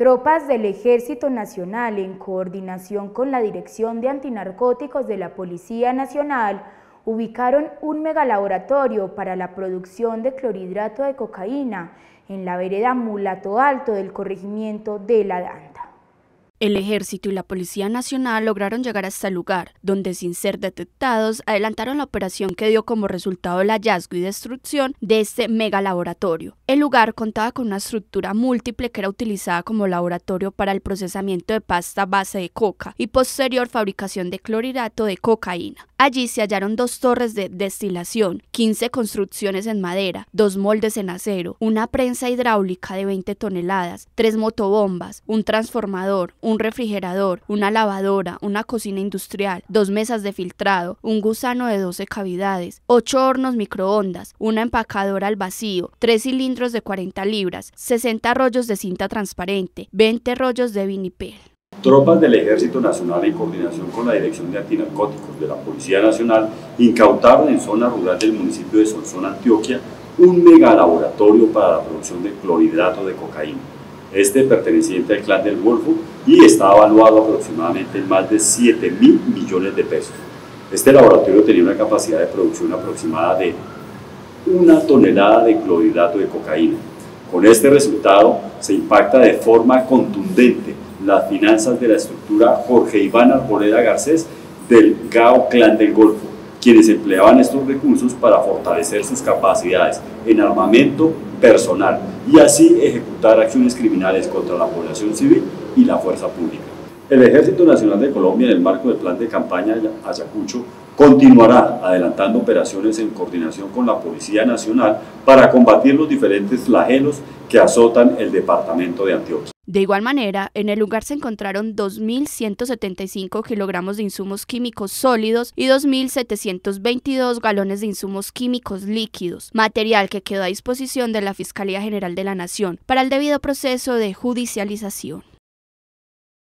Tropas del Ejército Nacional, en coordinación con la Dirección de Antinarcóticos de la Policía Nacional, ubicaron un megalaboratorio para la producción de clorhidrato de cocaína en la vereda Mulato Alto del corregimiento de La Danta. El ejército y la Policía Nacional lograron llegar hasta el lugar, donde sin ser detectados adelantaron la operación que dio como resultado el hallazgo y destrucción de este megalaboratorio. El lugar contaba con una estructura múltiple que era utilizada como laboratorio para el procesamiento de pasta base de coca y posterior fabricación de clorhidrato de cocaína. Allí se hallaron dos torres de destilación, 15 construcciones en madera, dos moldes en acero, una prensa hidráulica de 20 toneladas, tres motobombas, un transformador, refrigerador, una lavadora, una cocina industrial, dos mesas de filtrado, un gusano de 12 cavidades, ocho hornos microondas, una empacadora al vacío, tres cilindros de 40 libras, 60 rollos de cinta transparente, 20 rollos de vinipel. Tropas del Ejército Nacional en coordinación con la Dirección de Antinarcóticos de la Policía Nacional incautaron en zona rural del municipio de Sonsón, Antioquia, un megalaboratorio para la producción de clorhidrato de cocaína. Este perteneciente al clan del Golfo y está evaluado aproximadamente en más de 7 mil millones de pesos. Este laboratorio tenía una capacidad de producción aproximada de una tonelada de clorhidrato de cocaína. Con este resultado se impacta de forma contundente las finanzas de la estructura Jorge Iván Arboleda Garcés del GAO Clan del Golfo, quienes empleaban estos recursos para fortalecer sus capacidades en armamento personal y así ejecutar acciones criminales contra la población civil y la fuerza pública. El Ejército Nacional de Colombia, en el marco del plan de campaña Ayacucho, continuará adelantando operaciones en coordinación con la Policía Nacional para combatir los diferentes flagelos que azotan el departamento de Antioquia. De igual manera, en el lugar se encontraron 2.175 kilogramos de insumos químicos sólidos y 2.722 galones de insumos químicos líquidos, material que quedó a disposición de la Fiscalía General de la Nación para el debido proceso de judicialización.